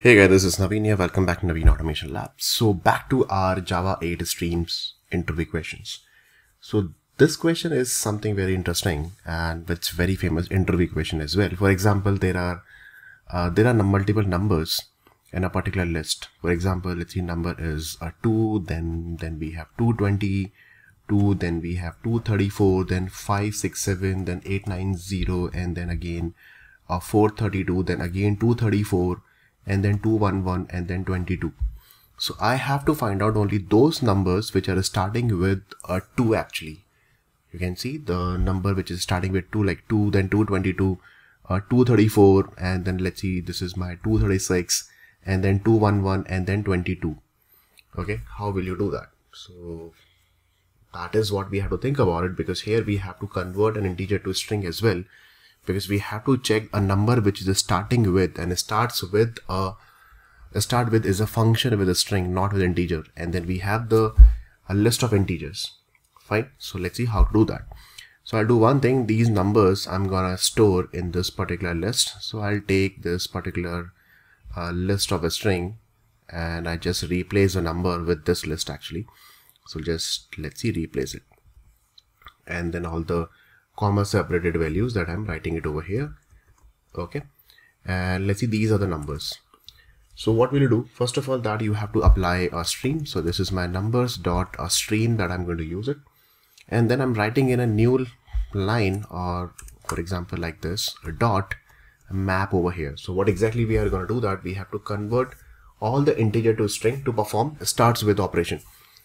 Hey guys, this is Naveen here. Welcome back to Naveen Automation Lab. So back to our Java 8 streams interview questions. So this question is something very interesting and it's very famous interview question as well. For example, there are uh, there are multiple numbers in a particular list. For example, let's see number is a 2, then then we have 220, 2, then we have 234, then 567, then 890, and then again uh, 432, then again 234 and then 211 and then 22 so I have to find out only those numbers which are starting with a 2 actually. You can see the number which is starting with 2 like 2 then 222 uh, 234 and then let's see this is my 236 and then 211 and then 22 okay how will you do that? So that is what we have to think about it because here we have to convert an integer to string as well because we have to check a number which is starting with and starts with a, a start with is a function with a string not with integer. And then we have the a list of integers. Fine? So let's see how to do that. So I'll do one thing. These numbers I'm gonna store in this particular list. So I'll take this particular uh, list of a string and I just replace a number with this list actually. So just let's see replace it. And then all the comma separated values that I'm writing it over here. Okay. And let's see these are the numbers. So what will you do first of all that you have to apply a stream so this is my numbers dot a stream that I'm going to use it. And then I'm writing in a new line or for example like this a dot map over here. So what exactly we are going to do that we have to convert all the integer to string to perform starts with operation.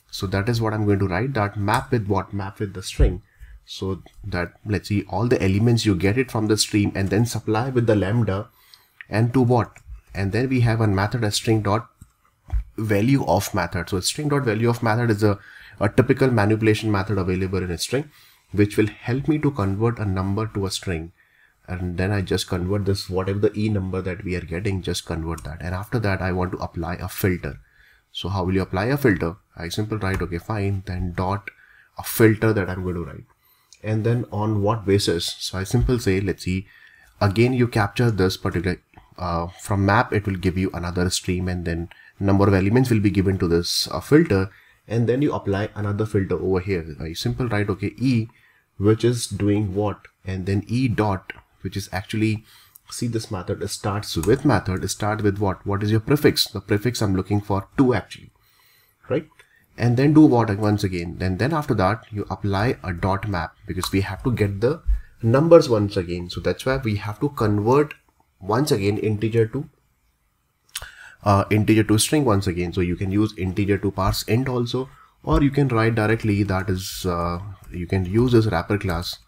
So that is what I'm going to write that map with what? Map with the string so that let's see all the elements you get it from the stream and then supply with the lambda and to what? And then we have a method a string dot value of method. So string dot value of method is a, a typical manipulation method available in a string which will help me to convert a number to a string. And then I just convert this whatever the e number that we are getting just convert that. And after that I want to apply a filter. So how will you apply a filter? I simply write okay fine then dot a filter that I'm going to write and then on what basis? So i simply say let's see. Again you capture this particular uh, from map it will give you another stream and then number of elements will be given to this uh, filter. And then you apply another filter over here. I simple write okay e which is doing what? And then e dot which is actually see this method starts with method start with what? What is your prefix? The prefix i'm looking for two actually. Right and then do what once again. Then then after that you apply a dot map because we have to get the numbers once again. So that's why we have to convert once again integer to uh, integer to string once again. So you can use integer to parse int also or you can write directly that is uh, you can use this wrapper class.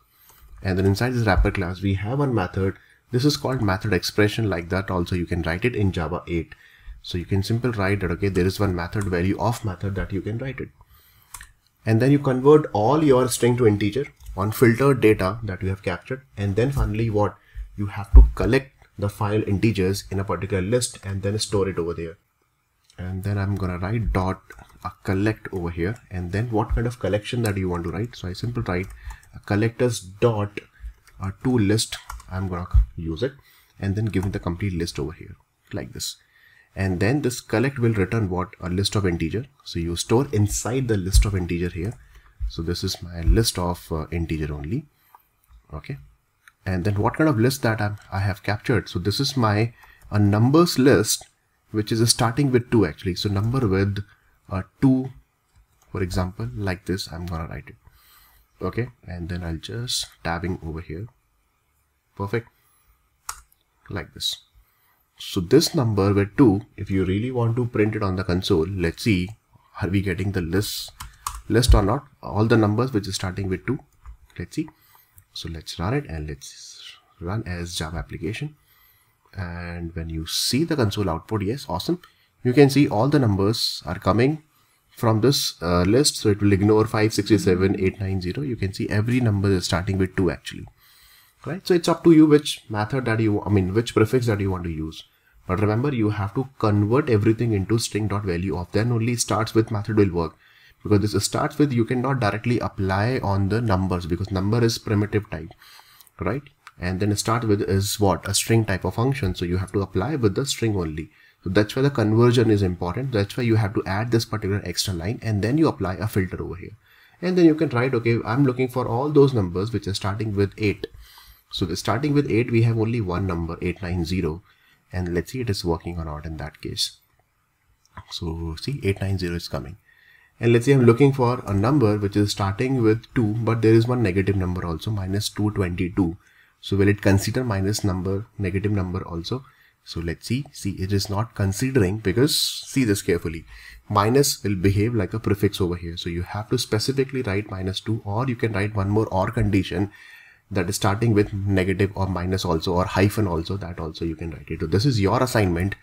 And then inside this wrapper class we have one method. This is called method expression. Like that also you can write it in java 8 so you can simply write that, okay, there is one method value of method that you can write it. And then you convert all your string to integer on filtered data that you have captured. And then finally what you have to collect the file integers in a particular list and then store it over there. And then I'm going to write dot a collect over here. And then what kind of collection that you want to write. So I simply write a collectors dot a to list. I'm going to use it and then give me the complete list over here like this and then this collect will return what? A list of integer. So you store inside the list of integer here. So this is my list of uh, integer only. Okay. And then what kind of list that I'm, i have captured? So this is my a numbers list which is starting with 2 actually. So number with uh, 2 for example like this I'm gonna write it. Okay. And then I'll just tabbing over here. Perfect. Like this so this number with 2, if you really want to print it on the console, let's see, are we getting the list, list or not? All the numbers which is starting with 2. Let's see. So let's run it and let's run as Java application. And when you see the console output, yes, awesome. You can see all the numbers are coming from this uh, list. So it will ignore 567, 890. You can see every number is starting with 2 actually right? So it's up to you which method that you i mean which prefix that you want to use. But remember you have to convert everything into string dot value of then only starts with method will work. Because this starts with you cannot directly apply on the numbers because number is primitive type. Right? And then start with is what? A string type of function. So you have to apply with the string only. So that's why the conversion is important. That's why you have to add this particular extra line and then you apply a filter over here. And then you can write, okay, I'm looking for all those numbers which are starting with 8. So starting with 8, we have only one number, 890. And let's see it is working or not in that case. So see 890 is coming. And let's say I'm looking for a number which is starting with 2, but there is one negative number also, minus 222. So will it consider minus number, negative number also? So let's see, see it is not considering because see this carefully. Minus will behave like a prefix over here. So you have to specifically write minus 2 or you can write one more or condition that is starting with negative or minus also or hyphen also that also you can write it. So this is your assignment.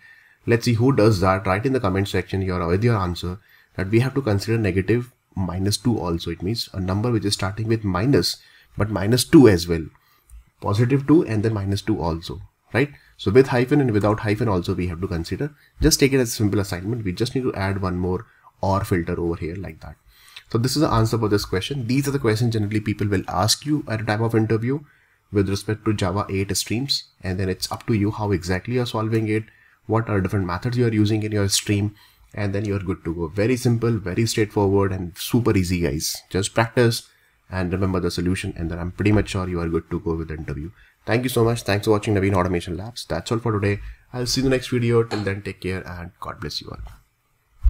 Let's see who does that. Write in the comment section your with your answer that we have to consider negative minus 2 also. It means a number which is starting with minus but minus 2 as well. Positive 2 and then minus 2 also right? So with hyphen and without hyphen also we have to consider. Just take it as a simple assignment. We just need to add one more or filter over here like that. So this is the answer for this question. These are the questions generally people will ask you at a time of interview with respect to Java 8 streams. And then it's up to you how exactly you're solving it, what are different methods you're using in your stream, and then you're good to go. Very simple, very straightforward and super easy guys. Just practice and remember the solution and then I'm pretty much sure you are good to go with the interview. Thank you so much. Thanks for watching Naveen Automation Labs. That's all for today. I'll see you in the next video. Till then, take care and God bless you all.